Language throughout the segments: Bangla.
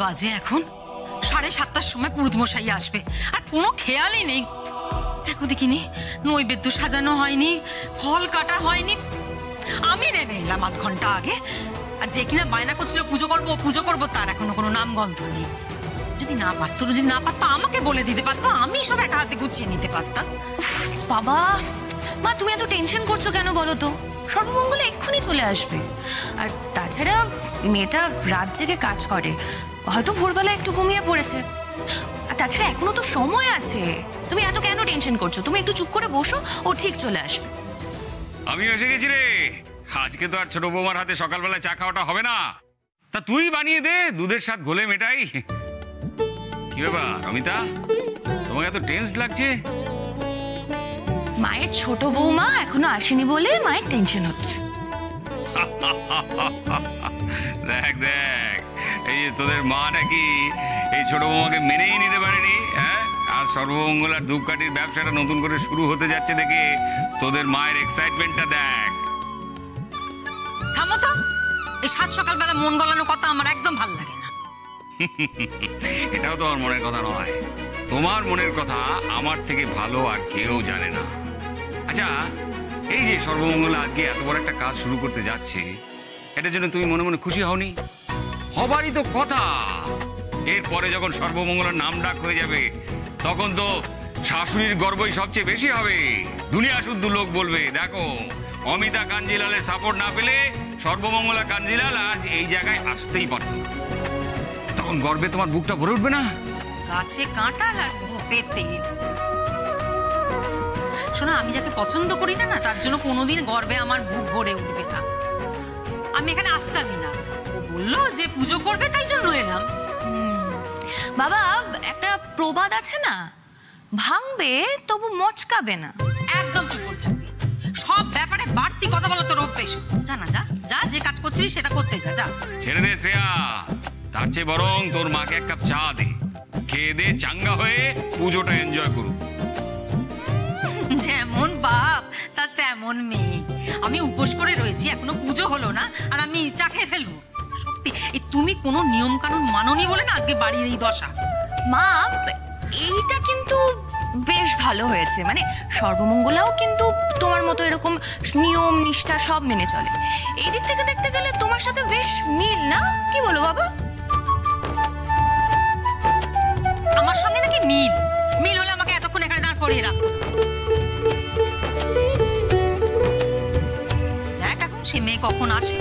বাজে এখন? সাড়ে সাতটার সময় পুরুত মশাই আসবে। আর কোনো খেয়ালই নেই। দেখো দেখিনি, নৈবেদ্য সাজানো হয়নি, ফল কাটা হয়নি। আমি নেমে এলাম আধ ঘণ্টা আগে। আর যে কিনা বায়না করছিল, পুজো করব পুজো করব, তার এখনও কোনো নাম গন্ধ নেই। যদি না পারতো, যদি না পারতো, আমাকে বলে দিতে পারতো, আমি সব একা হাতে গুছিয়ে নিতে পারতাম। বাবা! মা, তুমি এত টেনশন করছ কেন বলো তো? সর্বমঙ্গলে এক্ষুনি চলে আসবে। আর তাছাড়া, মেয়েটা রাত জেগে কাজ করে। হয়তো ভোরবেলা একটু ঘুমিয়ে পড়েছে। আর তাছাড়া এখনও তো সময় আছে। তুমি এত কেন টেনশন করছ? তুমি একটু চুপ করে বসো ও ঠিক চলে আসবে। আমি এসে গেছি রে। আজকে তো আর ছোট বৌমার হাতে সকালবেলায় চা খাওয়াটা হবে না। তা তুই বানিয়ে দে দুধের সাথে ঘোলে মেটাই। কি ব্যাপার অমিতা? তোমাকে এত টেন্স লাগছে? মায়ের ছোট বৌমা এখনও আসেনি বলে মায়ের টেনশন হচ্ছে। দেখ দেখ। এই যে তোদের মা নাকি এই ছোট বৌমাকে মেনেই নিতে পারেনি হ্যাঁ? আর সর্বমঙ্গলার ধূপকাঠির ব্যবসাটা নতুন করে শুরু হতে যাচ্ছে দেখে তোদের মায়ের এক্সাইটমেন্টটা দেখ। থামো তো। এই সাত সকালবেলা মন গলানো কথা আমার একদম ভালো লাগে না। এটাও তো আমার মনের কথা নয়। তোমার মনের কথা আমার থেকে ভালো আর কেউ জানে না। আচ্ছা এই যে সর্বমঙ্গলা আজকে এত বড় একটা কাজ শুরু করতে যাচ্ছে এটার জন্য তুমি মনে মনে খুশি হওনি? হবারই তো কথা। এরপরে যখন সর্বমঙ্গলার নাম ডাক হয়ে যাবে, তখন তো শাশুড়ির গর্বই সবচেয়ে বেশি হবে। দুনিয়া শুদ্ধ লোক বলবে, দেখো, অমিতা কাঞ্জিলালের সাপোর্ট না পেলে সর্বমঙ্গলা কাঞ্জিলাল আজ এই জায়গায় আসতেই পারত তখন গর্বে তোমার বুকটা ভরে উঠবে না? গাছে কাঁটা তেল। শোনো, আমি যাকে পছন্দ করি না না, তার জন্য কোনোদিন গর্বে আমার বুক ভরে উঠবে না। আমি এখানে আসতামই না। বলল যে পুজো করবে তাই জন্য এলাম। বাবা একটা প্রবাদ আছে না? ভাঙবে তবু মচকাবে না। একদম চুপ করে সব ব্যাপারে বাড়তি কথা বলো তোর অভ্যেস। জানা যা যা যে কাজ করছিস সেটা করতে যা যা। ছেড়ে দে শ্রেয়া। তার চেয়ে বরং তোর মাকে এক কাপ চা দে। খেয়ে দে চাঙ্গা হয়ে পুজোটা এনজয় করুক। যেমন বাপ তা তেমন মেয়ে। আমি উপোস করে রয়েছি এখনও পুজো হলো না আর আমি চা খেয়ে ফেলব। তুমি কোনো নিয়ম কানুন মাননি বলে না আজকে বাড়ির এই দশা? মা এইটা কিন্তু বেশ ভালো হয়েছে। মানে সর্বমঙ্গলাও কিন্তু তোমার মতো এরকম নিয়ম নিষ্ঠা সব মেনে চলে। এই দিক থেকে দেখতে গেলে তোমার সাথে বেশ মিল না? কি বলো বাবা? আমার সঙ্গে নাকি মিল? মিল হলে আমাকে এতক্ষণ এখানে দাঁড় করিয়ে রাখতো দেখ এখন সে মেয়ে কখন আসে?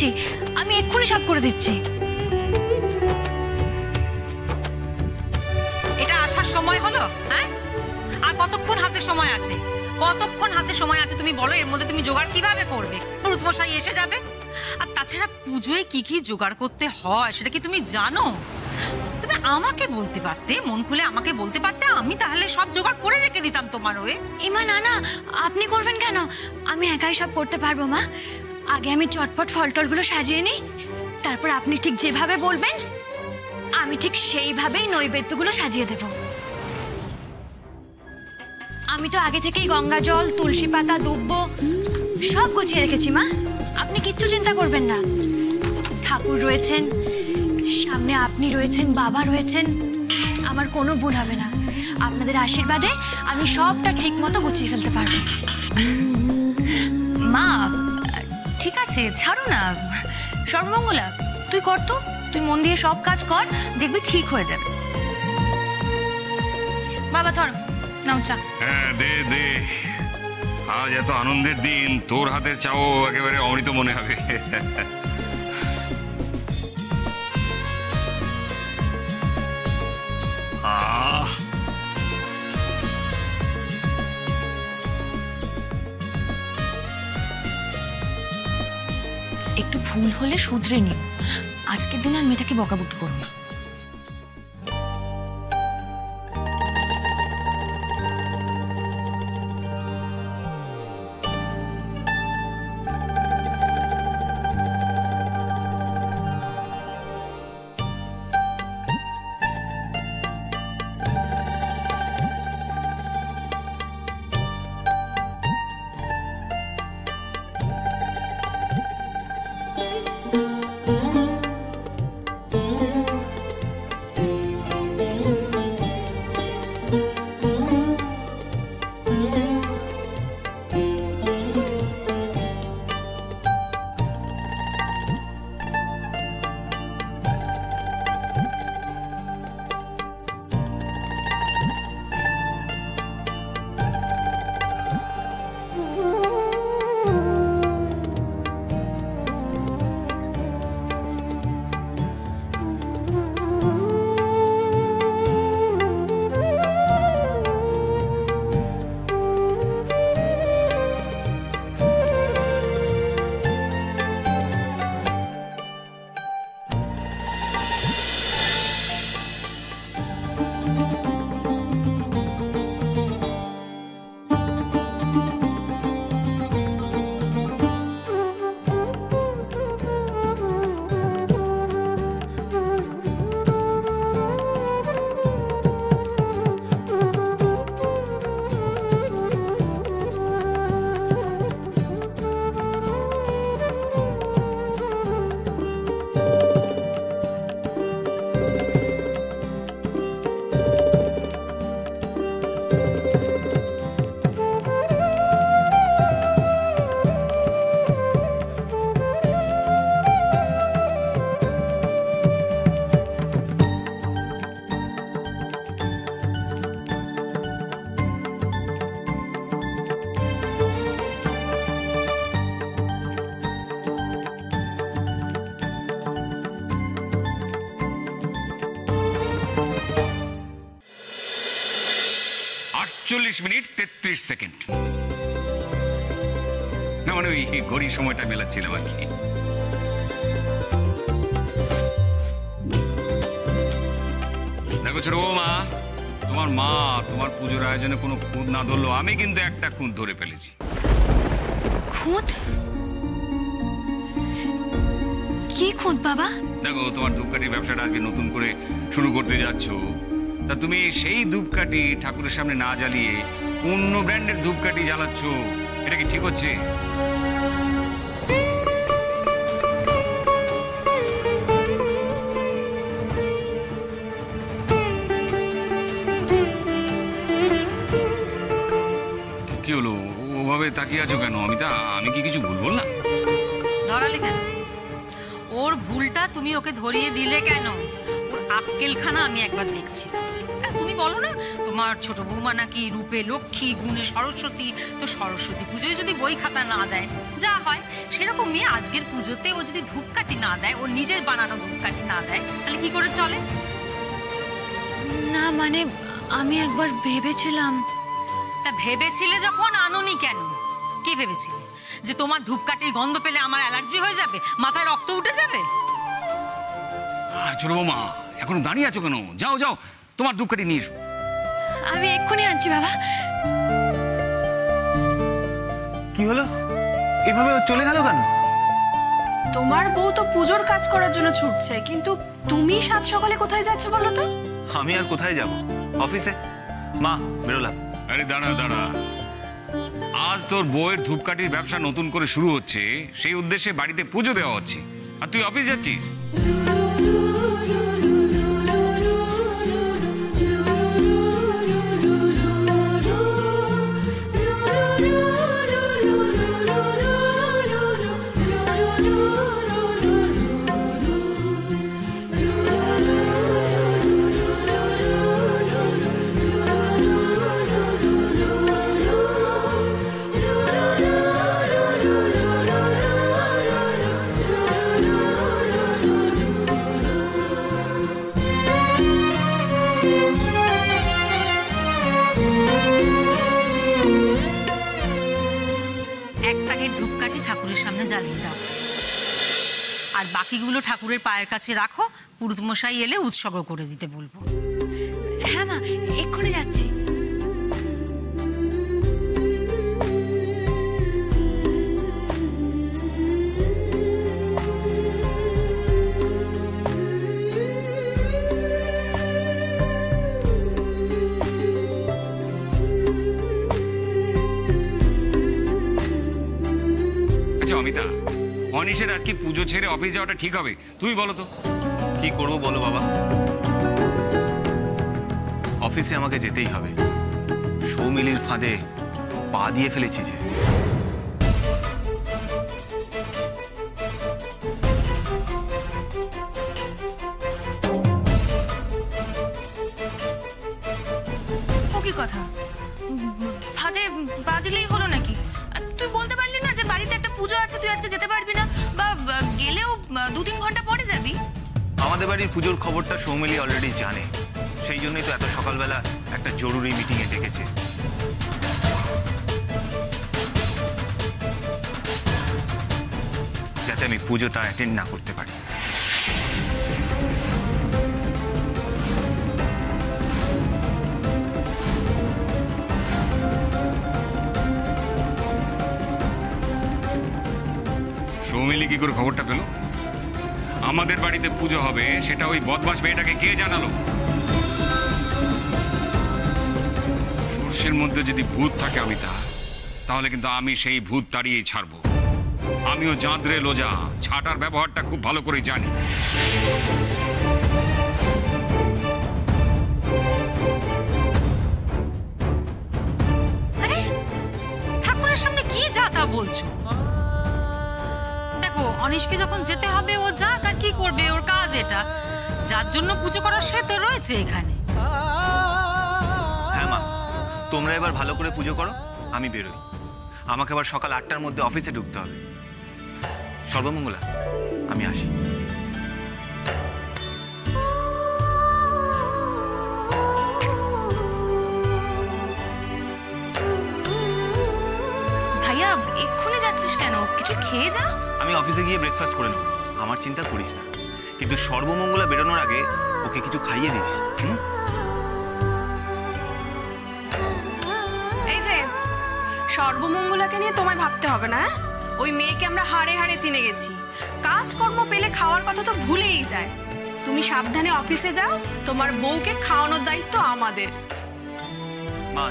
আমি গেছি আমি এক্ষুনি সব করে দিচ্ছি। এটা আসার সময় হলো হ্যাঁ? আর কতক্ষণ হাতে সময় আছে? কতক্ষণ হাতে সময় আছে তুমি বলো এর মধ্যে তুমি জোগাড় কীভাবে করবে? পুরুত এসে যাবে। আর তাছাড়া পুজোয় কি কি জোগাড় করতে হয় সেটা কি তুমি জানো? তুমি আমাকে বলতে পারতে মন খুলে আমাকে বলতে পারতে আমি তাহলে সব জোগাড় করে রেখে দিতাম তোমার হয়ে। এমা না না আপনি করবেন কেন? আমি একাই সব করতে পারব মা। আগে আমি চটপট ফল টলগুলো সাজিয়ে নিই, তারপর আপনি ঠিক যেভাবে বলবেন, আমি ঠিক সেইভাবেই নৈবেদ্যগুলো সাজিয়ে দেব। আমি তো আগে থেকেই গঙ্গা জল, তুলসী পাতা, দুব্ব সব গুছিয়ে রেখেছি, মা। আপনি কিচ্ছু চিন্তা করবেন না। ঠাকুর রয়েছেন, সামনে আপনি রয়েছেন, বাবা রয়েছেন, আমার কোনো ভুল হবে না। আপনাদের আশীর্বাদে আমি সবটা ঠিক মতো গুছিয়ে ফেলতে পারব। মা ঠিক আছে, ছাড়ো না। সর্বমঙ্গলা, তুই কর তো, তুই মন দিয়ে সব কাজ কর, দেখবি ঠিক হয়ে যাবে। বাবা, ধর, নাও চা। হ্যাঁ দে দে। আজ এত আনন্দের দিন, তোর হাতের চাও একেবারে অমৃত মনে হবে। ভুল হলে শুধরে নিও। আজকের দিন আর মেয়েটাকে বকাবকি করো না। আটচল্লিশ মিনিট তেত্রিশ সেকেন্ড। না মানে ওই ঘড়ির সময়টা মেলাচ্ছিলাম আর কি। দেখো ছোট মা তোমার মা তোমার পুজোর আয়োজনে কোনো খুঁত না ধরলো আমি কিন্তু একটা খুঁত ধরে ফেলেছি। খুঁত? কি খুঁত বাবা? দেখো তোমার ধূপকাঠির ব্যবসাটা আজকে নতুন করে শুরু করতে যাচ্ছ। তা তুমি সেই ধূপকাঠি ঠাকুরের সামনে না জ্বালিয়ে অন্য ব্র্যান্ডের ধূপকাঠি জ্বালাচ্ছ, এটা কি ঠিক হচ্ছে? কি- হলো? ওভাবে তাকিয়ে আছো কেন? অমিতা আমি কি কিছু ভুল বললাম? ধরালে কেন? ওর ভুলটা তুমি ওকে ধরিয়ে দিলে কেন? ওর আক্কেলখানা আমি একবার দেখছি। তুমি বলো না তোমার ছোট বৌমা নাকি রূপে লক্ষ্মী গুণে সরস্বতী। তো সরস্বতী পুজোয় যদি বই খাতা না দেয় যা হয় সেরকম মেয়ে আজকের পুজোতে ও যদি ধূপকাঠি না দেয় ও নিজের বানানো ধূপকাঠি না দেয় তাহলে কি করে চলে? না মানে আমি একবার ভেবেছিলাম। তা ভেবেছিলে যখন আনুনি কেন? কি ভেবেছিলে? যে তোমার ধূপকাঠির গন্ধ পেলে আমার অ্যালার্জি হয়ে যাবে? মাথায় রক্ত উঠে যাবে? আর ছোট বৌমা এখনও দাঁড়িয়ে আছো কেন? যাও যাও তোমার ধূপকাঠি নিয়ে এসো। আমি এক্ষুনি আনছি বাবা। কি হলো? এভাবে চলে গেল কেন? তোমার বউ তো পুজোর কাজ করার জন্য ছুটছে কিন্তু তুমি সাত সকালে কোথায় যাচ্ছ বলো তো? আমি আর কোথায় যাব? অফিসে? মা বেরোলাম। আরে দাঁড়া দাঁড়া। আজ তোর বউয়ের ধূপকাঠির ব্যবসা নতুন করে শুরু হচ্ছে সেই উদ্দেশ্যে বাড়িতে পুজো দেওয়া হচ্ছে। আর তুই অফিস যাচ্ছিস? বাকিগুলো ঠাকুরের পায়ের কাছে রাখো পুরুত মশাই এলে উৎসর্গ করে দিতে বলব। হ্যাঁ মা এক্ষুনি যাচ্ছি। আচ্ছা অমিতা অনিশের আজকে পুজো ছেড়ে অফিস যাওয়াটা ঠিক হবে? তুমি বলো তো। কি করব বলো বাবা? অফিসে আমাকে যেতেই হবে। সৌমিলির ফাঁদে পা দিয়ে ফেলেছি যে। কি কথা? ফাঁদে পা দিলেই হলো নাকি? তুই বলতে পারলি না যে বাড়িতে একটা পুজো আছে, তুই আজকে যেতে দু তিন ঘণ্টা পরে যাবি? আমাদের বাড়ির পুজোর খবরটা সৌমিলি অলরেডি জানে। সেই জন্যই তো এত সকালবেলা একটা জরুরি মিটিংয়ে ডেকেছে। যাতে আমি পুজোটা অ্যাটেন্ড না করতে পারি। সৌমিলি কি করে খবরটা পেল? আমাদের বাড়িতে পুজো হবে, সেটা ওই বদমাস মেয়েটাকে কে জানালো? সর্ষের মধ্যে যদি ভূত থাকে আমি তা তাহলে কিন্তু আমি সেই ভূত তাড়িয়েই ছাড়বো। আমিও জাঁদরে লোজা, ছাটার ব্যবহারটা খুব ভালো করে জানি। ঠাকুরের সামনে কি যা তা বলছো? করব অনিশকে যখন যেতে হবে ও যাক আর কি করবে ওর কাজ এটা। যার জন্য পুজো করার সে তো রয়েছে এখানে। হ্যাঁ মা তোমরা এবার ভালো করে পুজো করো আমি বেরোই। আমাকে আবার সকাল আটটার মধ্যে অফিসে ঢুকতে হবে। সর্বমঙ্গলা আমি আসি। ভাইয়া এক্ষুনি যাচ্ছিস কেন? কিছু খেয়ে যা। আমি অফিসে গিয়ে ব্রেকফাস্ট করে নেব। আমার চিন্তা করিস না। কিন্তু সর্বমঙ্গলা বেরোনোর আগে ওকে কিছু খাইয়ে দিস হুম? এই যে সর্বমঙ্গলাকে নিয়ে তোমায় ভাবতে হবে না হ্যাঁ? ওই মেয়েকে আমরা হাড়ে হাড়ে চিনে গেছি। কাজকর্ম পেলে খাওয়ার কথা তো ভুলেই যায়। তুমি সাবধানে অফিসে যাও তোমার বউকে খাওয়ানোর দায়িত্ব আমাদের। মা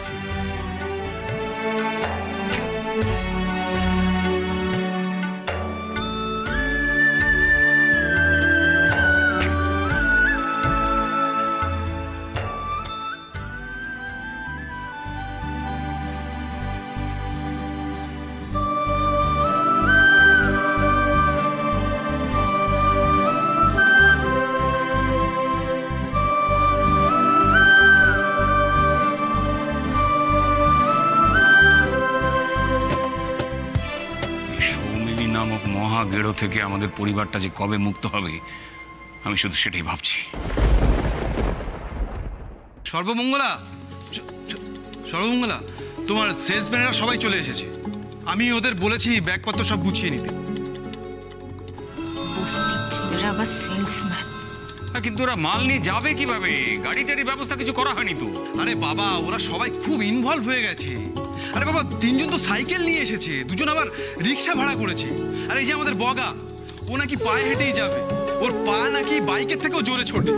থেকে আমাদের পরিবারটা যে কবে মুক্ত হবে আমি শুধু সেটাই ভাবছি। সর্বমঙ্গলা! সর্বমঙ্গলা তোমার সেলসম্যানেরা সবাই চলে এসেছে। আমি ওদের বলেছি ব্যাগপত্র সব গুছিয়ে নিতে। সেলসম্যান। হ্যাঁ, কিন্তু ওরা মাল নিয়ে যাবে কীভাবে? গাড়ি টাড়ির ব্যবস্থা কিছু করা হয়নি তো। আরে বাবা ওরা সবাই খুব ইনভলভ হয়ে গেছে। আরে বাবা তিনজন তো সাইকেল নিয়ে এসেছে দুজন আবার রিক্সা ভাড়া করেছে। আর এই যে আমাদের বগা ও নাকি পায়ে হেঁটেই যাবে। ওর পা নাকি বাইকের থেকেও জোরে ছোটে।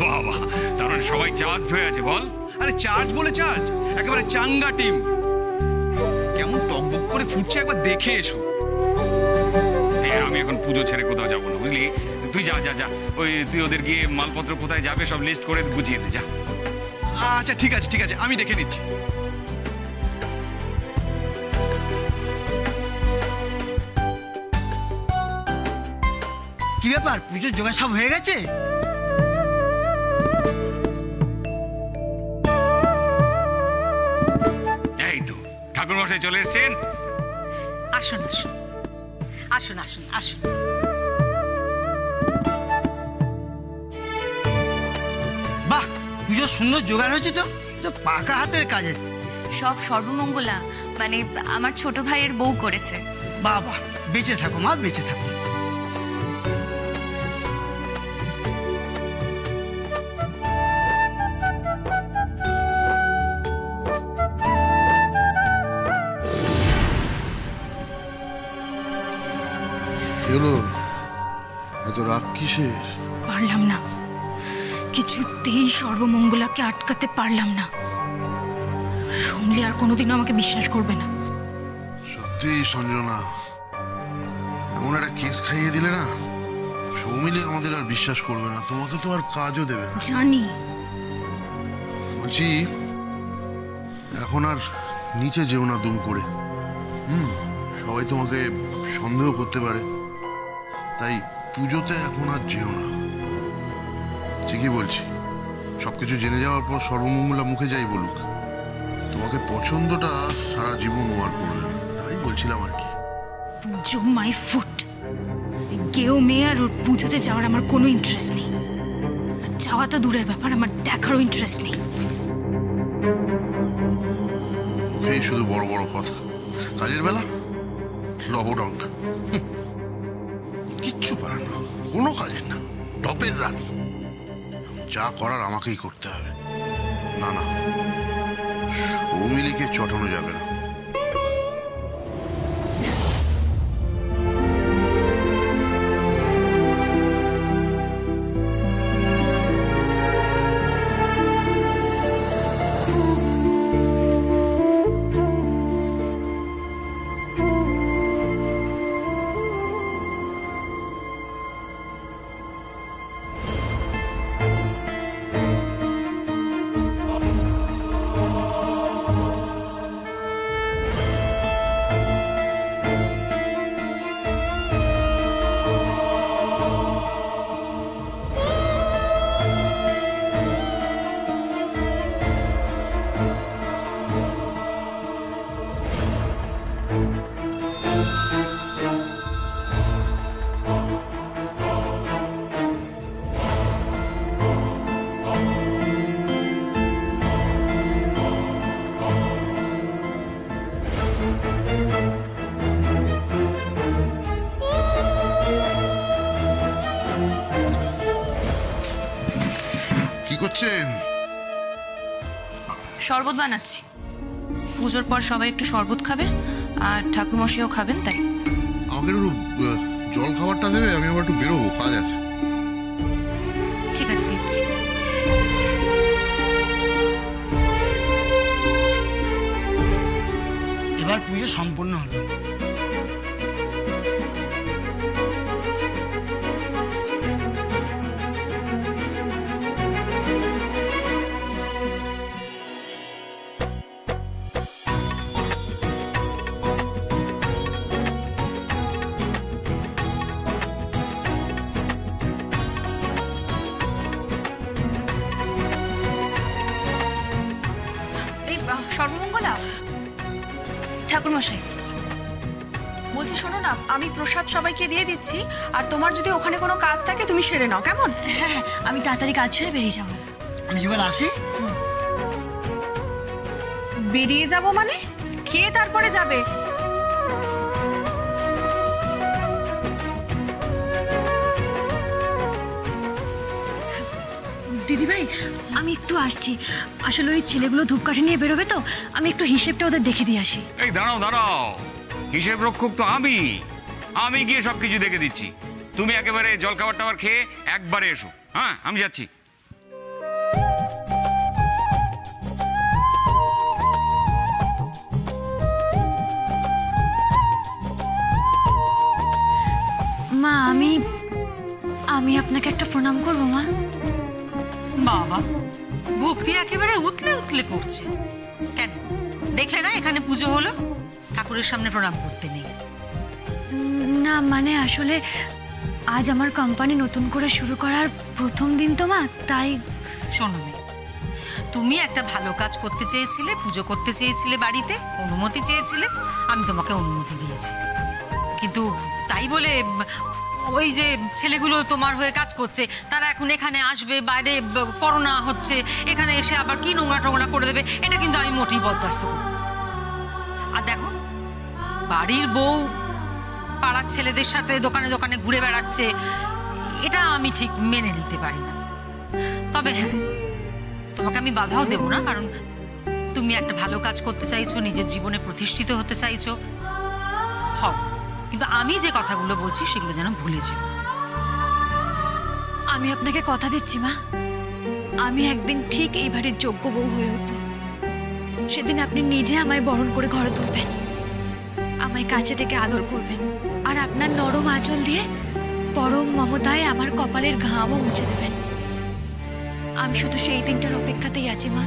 বাবা তার মানে সবাই চার্জ হয়ে আছে বল। আরে চার্জ বলে চার্জ একেবারে চাঙ্গা টিম কেমন টকবক করে ফুটছে একবার দেখে এসো। হ্যাঁ আমি এখন পুজো ছেড়ে কোথাও যাব না বুঝলি? তুই যা যা যা। ওই তুই ওদের গিয়ে মালপত্র কোথায় যাবে সব লিস্ট করে বুঝিয়ে দে যা। আচ্ছা ঠিক আছে ঠিক আছে আমি দেখে নিচ্ছি। কি ব্যাপার? পুজোর জোগাড় সব হয়ে গেছে? এই তো ঠাকুর মশাই চলে এসেছেন? আসুন আসুন। আসুন আসুন আসুন। সুন্দর জোগাড় হয়েছে তো তো পাকা হাতের কাজে। সব সর্বমঙ্গলা মানে আমার ছোট ভাইয়ের বউ করেছে। বাহ বেঁচে থাকো মা বেঁচে থাকো। কি হলো? এত রাগ কিসের? পারলাম না। কিছুতেই সর্বমঙ্গলাকে আটকাতে পারলাম না। শুনলে আর কোনোদিনও আমাকে বিশ্বাস করবে না। সত্যি সঞ্জনা এমন একটা কেস খাইয়ে দিলে না সৌমিলি আমাদের আর বিশ্বাস করবে না তোমাকে তো আর কাজও দেবে না। জানি। বলছি এখন আর নিচে যেও না দুম করে। হুম সবাই তোমাকে সন্দেহ করতে পারে। তাই পুজোতে এখন আর যেও না। ঠিকই বলছি। সবকিছু জেনে যাওয়ার পর সর্বমঙ্গলা মুখে যাই বলুক। তোমাকে পছন্দটা সারা জীবন ও আর করবে না। তাই বলছিলাম আর কি। My foot. কেউ মেয়ে আর ওর পুজোতে যাওয়ার আমার কোনো ইন্টারেস্ট নেই। আর যাওয়া তো দূরের ব্যাপার আমার দেখারও ইন্টারেস্ট নেই। মুখেই শুধু বড় বড় কথা। কাজের বেলা? লবডঙ্ক। কিচ্ছু পারে না কোনো কাজের না। টপের রানী। যা করার আমাকেই করতে হবে। না না। সৌমিলিকে চটানো যাবে না। করছেন? শরবত বানাচ্ছি। পুজোর পর সবাই একটু শরবত খাবে আর ঠাকুরমশাইও খাবেন তাই। আমাকে একটু জল খাবারটা দেবে আমি আবার একটু বেরোবো কাজ আছে। ঠিক আছে দিচ্ছি। এবার পুজো সম্পূর্ণ হলো। ঠাকুরমশাই বলছি শোনো না আমি প্রসাদ সবাইকে দিয়ে দিচ্ছি আর তোমার যদি ওখানে কোনো কাজ থাকে তুমি সেরে নাও কেমন? হ্যাঁ হ্যাঁ আমি তাড়াতাড়ি কাজ ছেড়ে বেরিয়ে যাব। আমি এবার আসি? বেরিয়ে যাব মানে? খেয়ে তারপরে যাবে? দিদিভাই আমি একটু আসছি। আসলে ওই ছেলেগুলো ধূপকাঠি নিয়ে বেরোবে তো আমি একটু হিসেবটা ওদের দেখে দিয়ে আসি। এই দাঁড়াও দাঁড়াও। হিসেব রক্ষক তো আমি। আমি গিয়ে সব কিছু দেখে দিচ্ছি। তুমি একেবারে জল খাবার টাবার খেয়ে একবারে এসো। হ্যাঁ আমি যাচ্ছি। মা আমি আমি আপনাকে একটা প্রণাম করব মা। বাবা। ভক্তি একেবারে উতলে উতলে পড়ছে। কেন? দেখলে না এখানে পুজো হলো? ঠাকুরের সামনে প্রণাম করতে নেই। না মানে আসলে আজ আমার কোম্পানি নতুন করে শুরু করার প্রথম দিন তো মা তাই শোনো তুমি একটা ভালো কাজ করতে চেয়েছিলে পুজো করতে চেয়েছিলে বাড়িতে অনুমতি চেয়েছিলে আমি তোমাকে অনুমতি দিয়েছি। কিন্তু তাই বলে ওই যে ছেলেগুলো তোমার হয়ে কাজ করছে, তারা এখন এখানে আসবে, বাইরে করোনা হচ্ছে, এখানে এসে আবার কি নোংরা টোংরা করে দেবে, এটা কিন্তু আমি মোটেই বরদাস্ত করি আর দেখো, বাড়ির বউ পাড়ার ছেলেদের সাথে দোকানে দোকানে ঘুরে বেড়াচ্ছে, এটা আমি ঠিক মেনে নিতে পারি না। তবে হ্যাঁ তোমাকে আমি বাধাও দেব না, কারণ তুমি একটা ভালো কাজ করতে চাইছো, নিজের জীবনে প্রতিষ্ঠিত হতে চাইছো। হও। কিন্তু আমি যে কথাগুলো বলছি সেগুলো যেন ভুলে যেও আমি আপনাকে কথা দিচ্ছি, মা। আমি একদিন ঠিক এই বাড়ির যোগ্য বউ হয়ে উঠব। সেদিন আপনি নিজে আমায় বরণ করে ঘরে তুলবেন। আমায় কাছে ডেকে আদর করবেন। আর আপনার নরম আঁচল দিয়ে পরম মমতায় আমার কপালের ঘামও মুছে দেবেন। আমি শুধু সেই দিনটার অপেক্ষাতেই আছি, মা।